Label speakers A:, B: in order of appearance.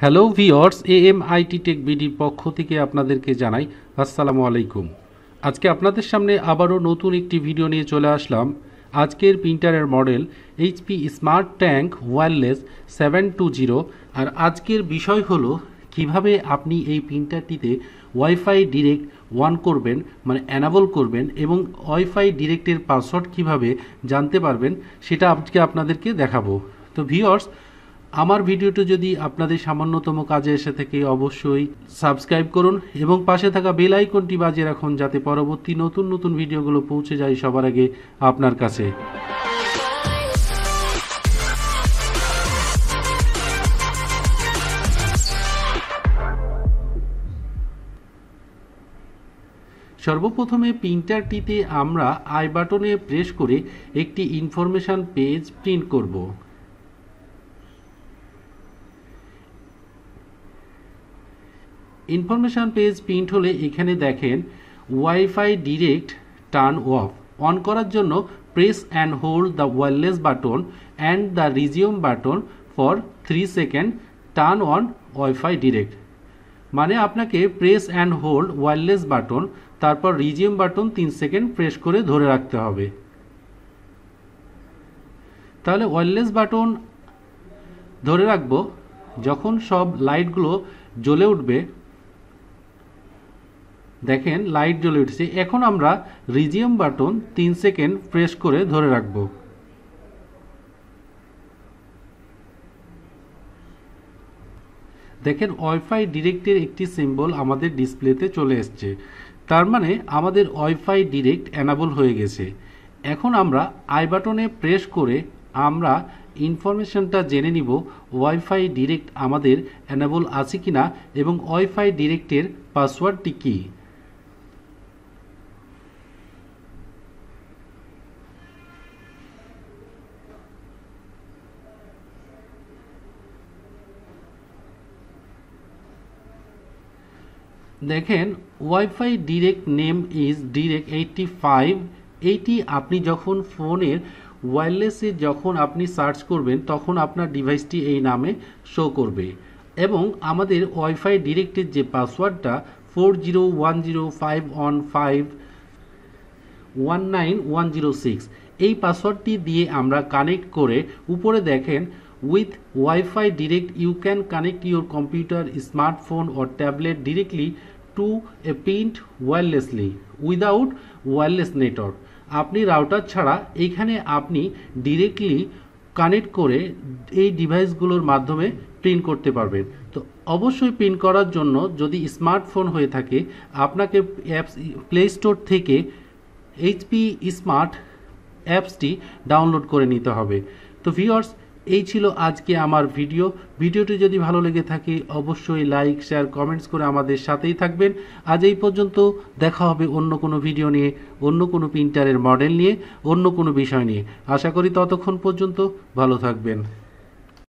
A: Hello viewers A M IT tech বিডির পক্ষ থেকে আপনাদেরকে জানাই আসসালামু আলাইকুম। আজকে আপনাদের সামনে আবারও নতুন একটি ভিডিও নিয়ে চলে আসলাম। আজকের প্রিন্টারের model HP smart tank wireless seven two zero আর আজকের বিষয় হলো কীভাবে আপনি এই প্রিন্টারটিতে ওয়াইফাই ডিরেক্ট ওয়ান করবেন মানে অ্যানাবল করবেন এবং ওয়াইফাই ডিরেক্টের পাসওয়ার্ড কীভাবে জানতে পারবেন সেটা আজকে আপনাদেরকে দেখাবো। তো ভিওর্স আমার ভিডিওটি যদি আপনাদের সামান্যতম কাজে এসে থেকে, অবশ্যই সাবস্ক্রাইব করুন এবং পাশে থাকা বেল আইকনটি বাজিয়ে রাখুন যাতে পরবর্তী নতুন নতুন ভিডিওগুলো পৌঁছে যায় সবার আগে আপনার কাছে। সর্বপ্রথমে প্রিন্টারটিতে আমরা আই বাটনে প্রেস করে একটি ইনফরমেশন পেজ প্রিন্ট করব। ইনফরমেশন পেজ প্রিন্ট হলে এখানে দেখেন WiFi direct turn off. On করার জন্য press and hold the wireless button and the resume button for three second. Turn on WiFi direct. মানে আপনাকে press and hold wireless button, তারপর resume button তিন second press করে ধরে রাখতে হবে। তাহলে ওয়্যারলেস বাটন ধরে রাখব। যখন সব লাইটগুলো জ্বলে উঠবে দেখেন লাইট জ্বলে উঠছে। এখন আমরা রিজিয়াম বাটন তিন সেকেন্ড প্রেস করে ধরে রাখব। দেখেন ওয়াইফাই ডিরেক্টের একটি সিম্বল আমাদের ডিসপ্লেতে চলে এসছে। তার মানে আমাদের ওয়াইফাই ডিরেক্ট অ্যানাবল হয়ে গেছে। এখন আমরা আই বাটনে প্রেস করে আমরা ইনফরমেশনটা জেনে নিব ওয়াইফাই ডিরেক্ট আমাদের অ্যানাবল আছে কিনা এবং ওয়াইফাই ডিরেক্টের পাসওয়ার্ডটি কী। দেখেন WiFi direct name is direct eighty five eighty আপনি যখন ফোনের ওয়্যারলেসে যখন আপনি সার্চ করবেন, তখন আপনার ডিভাইসটি এই নামে শো করবে। এবং আমাদের ওয়াইফাই ডিরেক্টের যে পাসওয়ার্ডটা four zero one zero five one five one nine one zero six এই পাসওয়ার্ডটি দিয়ে আমরা কানেক্ট করে উপরে দেখেন with Wi-Fi direct you can connect your computer, smartphone or tablet directly to a print wirelessly without wireless network. আপনি router ছাড়া এখানে আপনি ডিরেক্টলি কানেক্ট করে এই ডিভাইসগুলোর মাধ্যমে প্রিন্ট করতে পারবেন। তো অবশ্যই প্রিন্ট করার জন্য যদি স্মার্টফোন হয়ে থাকে আপনাকে অ্যাপস প্লে স্টোর থেকে এইচপি স্মার্ট অ্যাপসটি ডাউনলোড করে নিতে হবে। তো ভিওর্স এই ছিল আজকে আমার ভিডিও। ভিডিওটি যদি ভালো লেগে থাকে, অবশ্যই লাইক, শেয়ার, কমেন্টস করে আমাদের সাথেই থাকবেন। আজ এই পর্যন্ত দেখা হবে অন্য কোনো ভিডিও নিয়ে, অন্য কোনো প্রিন্টারের মডেল নিয়ে, অন্য কোনো বিষয় নিয়ে। আশা করি ততক্ষণ পর্যন্ত ভালো থাকবেন।